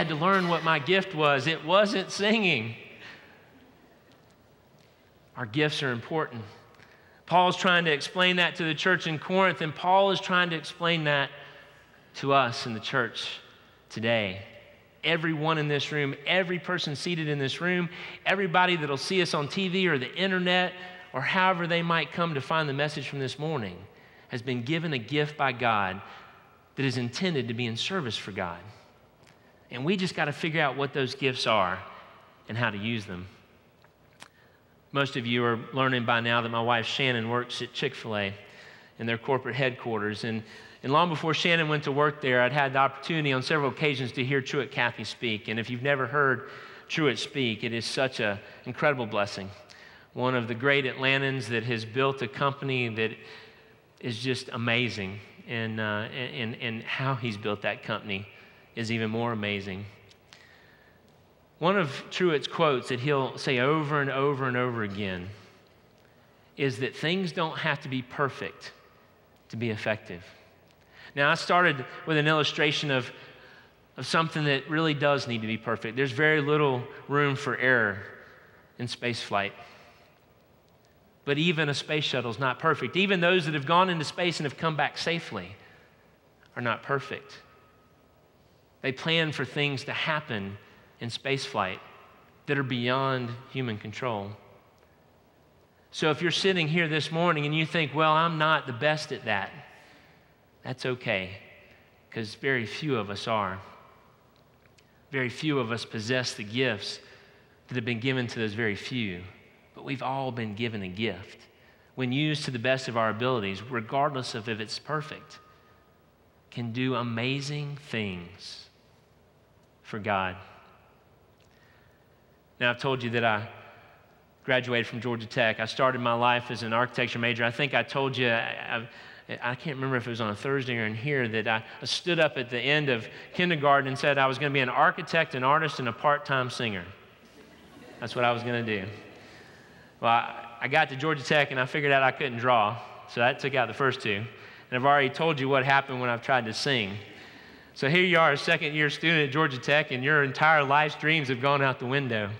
had to learn what my gift was. It wasn't singing. Our gifts are important. Paul's trying to explain that to the church in Corinth, and Paul is trying to explain that to us in the church today. Everyone in this room, every person seated in this room, everybody that'll see us on TV or the internet or however they might come to find the message from this morning has been given a gift by God that is intended to be in service for God. And we just got to figure out what those gifts are and how to use them. Most of you are learning by now that my wife Shannon works at Chick fil A in their corporate headquarters. And, and long before Shannon went to work there, I'd had the opportunity on several occasions to hear Truett Cathy speak. And if you've never heard Truett speak, it is such an incredible blessing. One of the great Atlantans that has built a company that is just amazing. And, uh, and, and how he's built that company is even more amazing. One of Truett's quotes that he'll say over and over and over again is that things don't have to be perfect to be effective. Now, I started with an illustration of, of something that really does need to be perfect. There's very little room for error in space flight. But even a space shuttle is not perfect. Even those that have gone into space and have come back safely are not perfect. They plan for things to happen in spaceflight that are beyond human control. So if you're sitting here this morning and you think, well, I'm not the best at that, that's okay, because very few of us are. Very few of us possess the gifts that have been given to those very few, but we've all been given a gift. When used to the best of our abilities, regardless of if it's perfect, can do amazing things for God. Now, I've told you that I graduated from Georgia Tech. I started my life as an architecture major. I think I told you, I, I, can't remember if it was on a Thursday or in here, that I stood up at the end of kindergarten and said I was going to be an architect, an artist, and a part time singer. That's what I was going to do. Well, I, I got to Georgia Tech and I figured out I couldn't draw, so that took out the first two. And I've already told you what happened when I've tried to sing. So here you are, a second year student at Georgia Tech, and your entire life's dreams have gone out the window.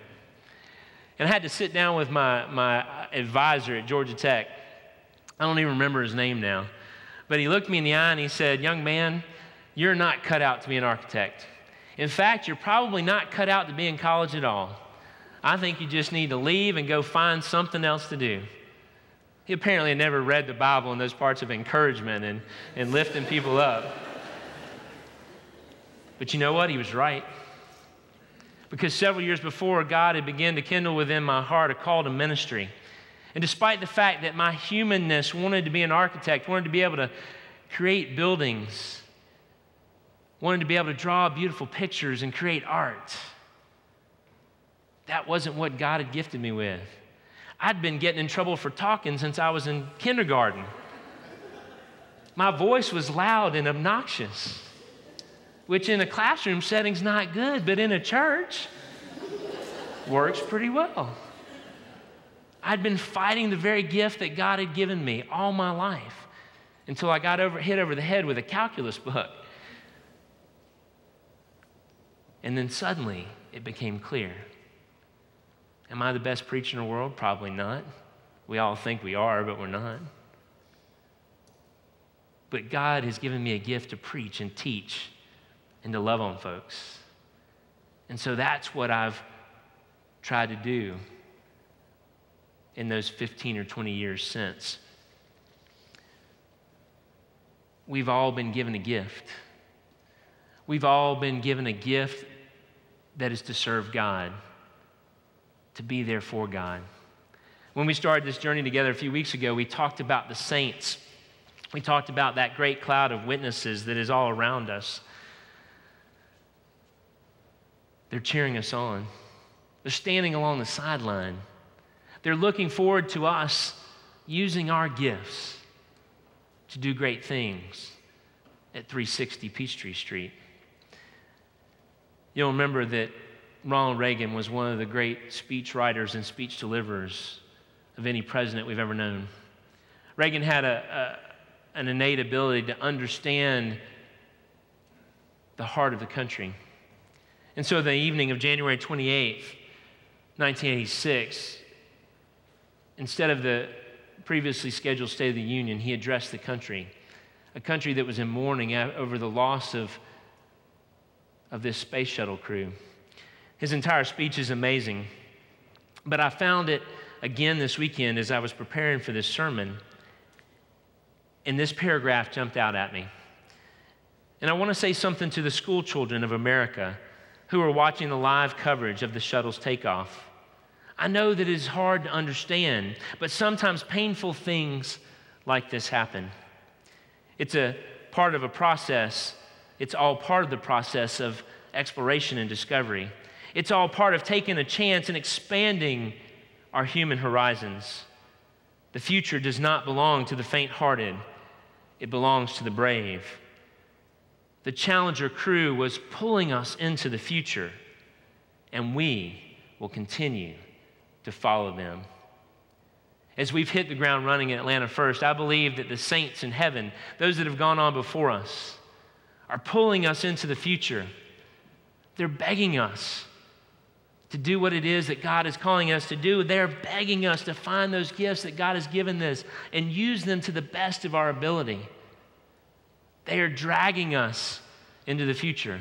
And I had to sit down with my, my advisor at Georgia Tech. I don't even remember his name now. But he looked me in the eye and he said, Young man, you're not cut out to be an architect. In fact, you're probably not cut out to be in college at all. I think you just need to leave and go find something else to do. He apparently had never read the Bible in those parts of encouragement and, and lifting people up. But you know what? He was right because several years before, God had begun to kindle within my heart a call to ministry. And despite the fact that my humanness wanted to be an architect, wanted to be able to create buildings, wanted to be able to draw beautiful pictures and create art, that wasn't what God had gifted me with. I'd been getting in trouble for talking since I was in kindergarten. My voice was loud and obnoxious which in a classroom setting's not good, but in a church works pretty well. I'd been fighting the very gift that God had given me all my life until I got over, hit over the head with a calculus book. And then suddenly it became clear. Am I the best preacher in the world? Probably not. We all think we are, but we're not. But God has given me a gift to preach and teach and to love on folks. And so that's what I've tried to do in those 15 or 20 years since. We've all been given a gift. We've all been given a gift that is to serve God, to be there for God. When we started this journey together a few weeks ago, we talked about the saints. We talked about that great cloud of witnesses that is all around us. They're cheering us on. They're standing along the sideline. They're looking forward to us using our gifts to do great things at 360 Peachtree Street. You'll remember that Ronald Reagan was one of the great speech writers and speech deliverers of any president we've ever known. Reagan had a, a, an innate ability to understand the heart of the country. And so, the evening of January 28th, 1986, instead of the previously scheduled State of the Union, he addressed the country, a country that was in mourning over the loss of, of this space shuttle crew. His entire speech is amazing, but I found it again this weekend as I was preparing for this sermon, and this paragraph jumped out at me. And I want to say something to the school children of America who are watching the live coverage of the shuttle's takeoff. I know that it is hard to understand, but sometimes painful things like this happen. It's a part of a process, it's all part of the process of exploration and discovery. It's all part of taking a chance and expanding our human horizons. The future does not belong to the faint hearted, it belongs to the brave. The Challenger crew was pulling us into the future, and we will continue to follow them. As we've hit the ground running in Atlanta first, I believe that the saints in heaven, those that have gone on before us, are pulling us into the future. They're begging us to do what it is that God is calling us to do. They're begging us to find those gifts that God has given us and use them to the best of our ability. They are dragging us into the future.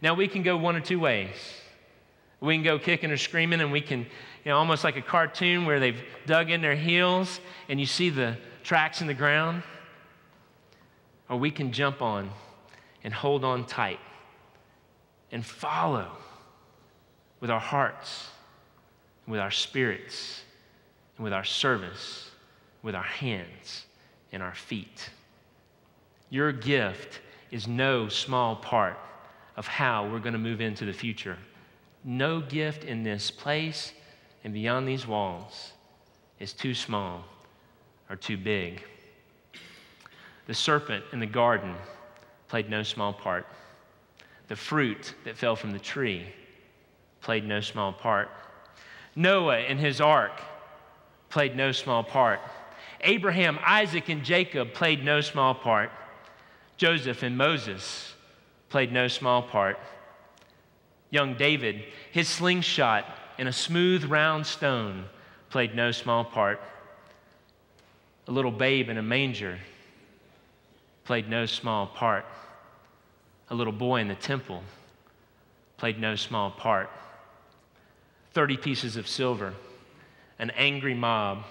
Now, we can go one or two ways. We can go kicking or screaming, and we can, you know, almost like a cartoon where they've dug in their heels and you see the tracks in the ground. Or we can jump on and hold on tight and follow with our hearts, with our spirits, and with our service, with our hands and our feet. Your gift is no small part of how we're going to move into the future. No gift in this place and beyond these walls is too small or too big. The serpent in the garden played no small part. The fruit that fell from the tree played no small part. Noah and his ark played no small part. Abraham, Isaac, and Jacob played no small part. Joseph and Moses played no small part. Young David, his slingshot and a smooth round stone played no small part. A little babe in a manger played no small part. A little boy in the temple played no small part. 30 pieces of silver, an angry mob,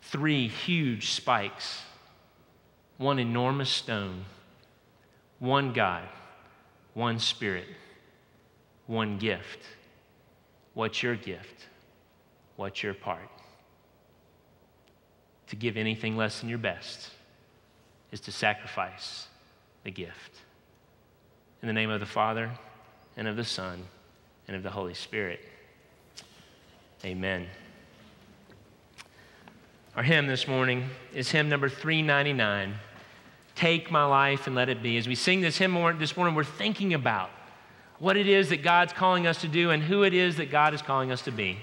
three huge spikes one enormous stone, one God, one Spirit, one gift. What's your gift? What's your part? To give anything less than your best is to sacrifice the gift. In the name of the Father, and of the Son, and of the Holy Spirit. Amen. Our hymn this morning is hymn number 399. Take my life and let it be. As we sing this hymn this morning, we're thinking about what it is that God's calling us to do and who it is that God is calling us to be.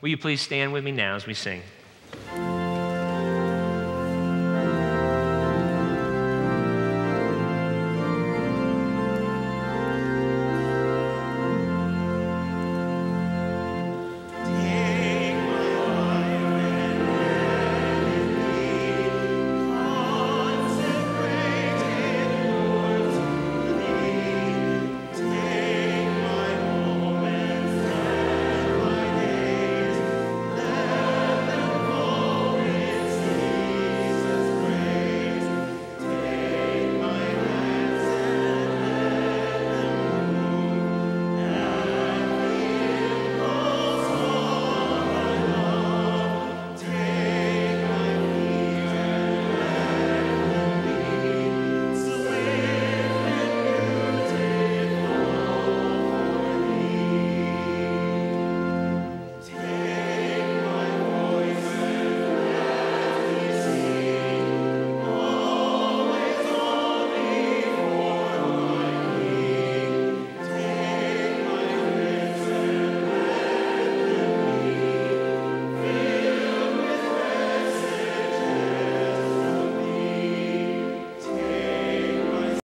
Will you please stand with me now as we sing?